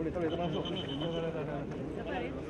Tahu dia, tahu dia.